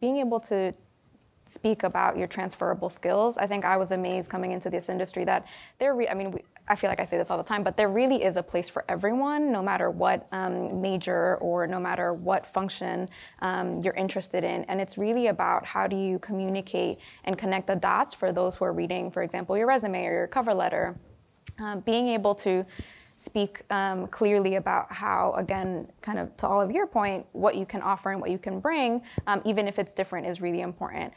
Being able to speak about your transferable skills. I think I was amazed coming into this industry that there, re- I mean, we, I feel like I say this all the time, but there really is a place for everyone, no matter what um, major or no matter what function um, you're interested in. And it's really about how do you communicate and connect the dots for those who are reading, for example, your resume or your cover letter. Um, being able to speak um, clearly about how, again, kind of to all of your point, what you can offer and what you can bring, um, even if it's different, is really important.